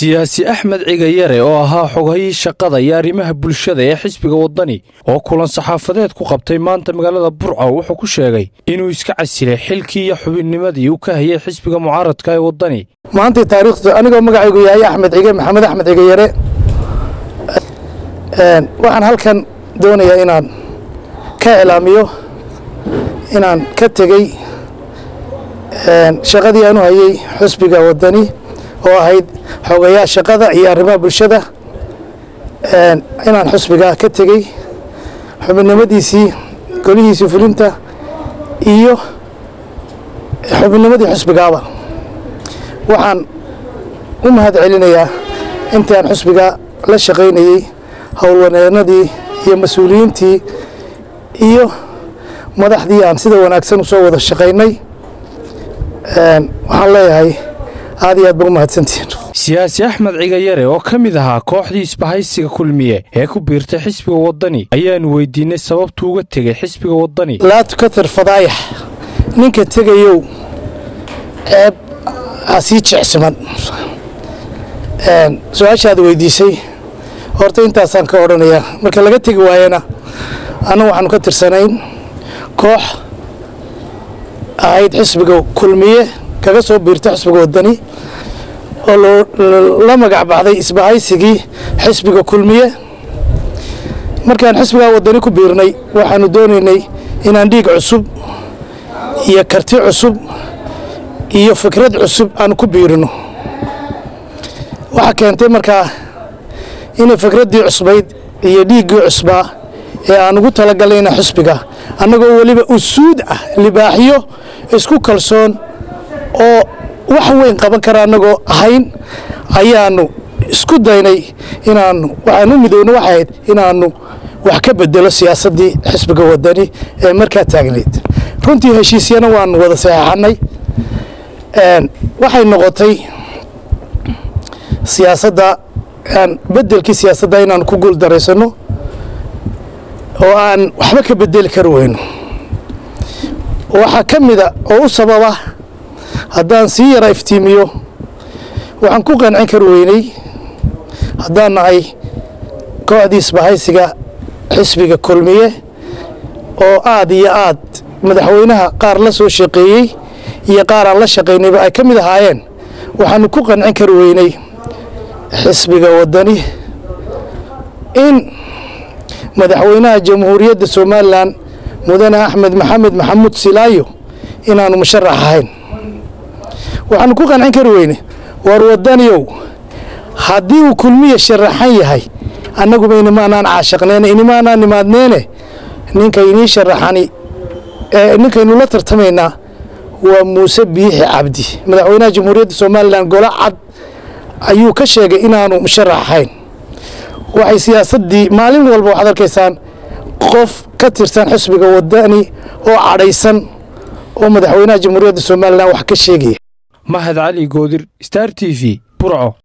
siyaasi axmed cigayare oo ahaa xogahayii shaqada iyo arrimaha bulshada ee xisbiga waddani oo kulan saxaafadeed ku qabtay maanta magaalada burco wuxuu ku sheegay inuu iska casilay xilkii iyo xubinnimadii uu ka hayay xisbiga mucaaradka ee waddani. Maantii taariikhdu anigoo magacaygu yahay axmed cige maxamed axmed cigayare. Waxaan halkan doonayaa inaan ka iclaamiyo inaan ka tegey shaqadii aan u hayay xusbiga waddani oo ahayd xogayaa shaqada iyo arrimaha bulshada inaan xusbiga ka tegey xubinimadiisii golihiisii fulinta iyo xubinnimadii xusbigaaba. Waxaan u mahad celinayaa intii aan xusbiga la shaqaynayey howlwaneennadii iyo mas'uuliyiintii iyo madaxdii aan sida wanaagsan u soo wada shaqaynay waxaan leeyahay aad iyo aad ba u mahadsantihiin. Siyaasi axmed cigayare oo ka mid ahaa kooxdii isbahaysiga kulmiye ee ku biirtay xisbiga waddani ayaanu weydiinay sababtuu uga tegey xisbiga waddani. Laa tukatir fadaayax ninka tegayow ceeb ha sii jecsiman. Su'aashaad weydiisay. Horta intaasaan ka odhanayaa marka laga tegi waayana anna waxaanu ka tirsanayn koox ahayd xisbiga kulmiye kaga soo biirta xisbiga waddani oo la magac baxday isbahaysigii xisbiga kulmiye. Markaan xisbigaa waddani ku biirnay waxaanu doonaynay inaan dhiig cusub iyo karti cusub iyo fikrad cusub aan ku biirino waxaa keentay markaa inay fikraddii cusbayd iyo dhiiggii cusbaa ee aan ugu talagalayna xisbiga annagoo weliba usuud ah libaaxyo isku kalsoon oo wax weyn qaban kara annagoo ahayn ayaannu isku daynay inaannu waxaan u midowna waxay ahayd inaannu wax ka bedelo siyaasaddii xisbiga waddani ee markaa taagnayd. Runtii heshiisyana waannu wada saxeexannay waxay noqotay siyaasadda aan beddelkii siyaasadda inaannu ku guul oo aan waxba ka bedeli kari weyno. Waxaa ka mida oo u sababa haddaan sii yara iftiimiyo waxaan ku qancin kari weynay haddaan nahay kooxdii isbahaysiga xisbiga kulmiye oo aad iyo aad madaxweynaha qaar la soo shaqeeyey iyo qaar aan la shaqaynayba ay ka mid ahaayeen. Waxaanu ku qancin kari weynay xisbiga waddani. In madaxweynaha jamhuuriyadda somalilan mudane axmed maxamed maxamuud silaayo inaannu musharax ahayn waxaanu ku qancin kari weyne. War waddaniyow haddii uu kulmiya sharaxan yahay annaguba inimaanaan caashaqneene inimaanaan nimaadneene ninka inii sharaxani ninkaynu la tartamaynaa waa muuse biixi cabdi. Madaxweynaha jamhuuriyadda somalilan golo cad ayuu ka sheegay inaanu musharax ahayn waxay siyaasaddii maalin walba waxaad arkaysaan qof ka tirsan xisbiga waddani oo cadhaysan oo madaxweynaha jamhuuriyadda somalilan wax ka sheegaya mahad cali goodir star t v burco